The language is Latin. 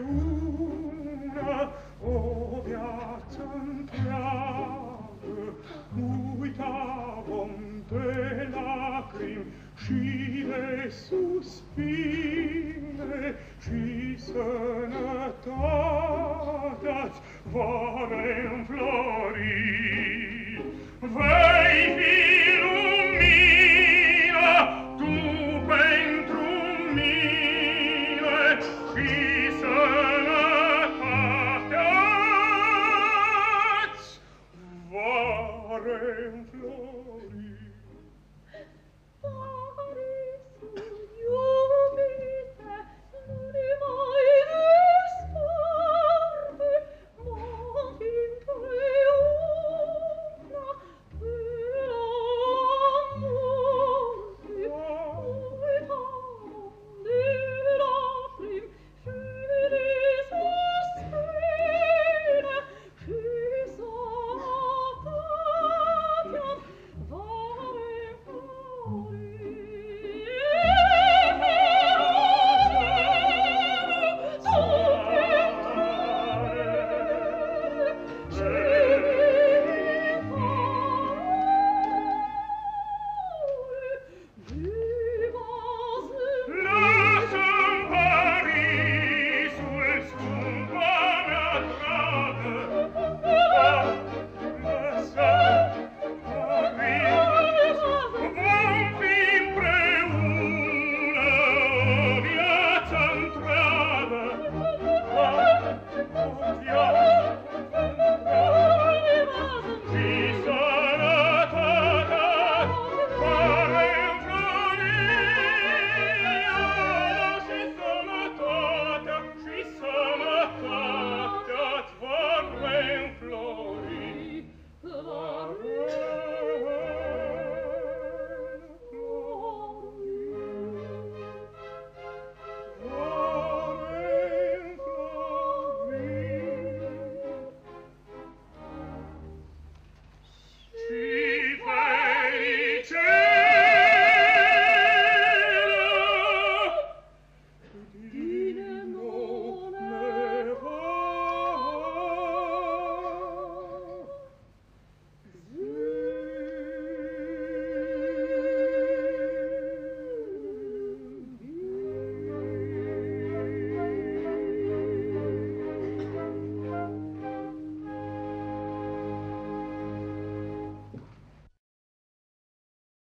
una o piaccian piave uitavom te lacrim scile suspine ci sănătatea va fiori.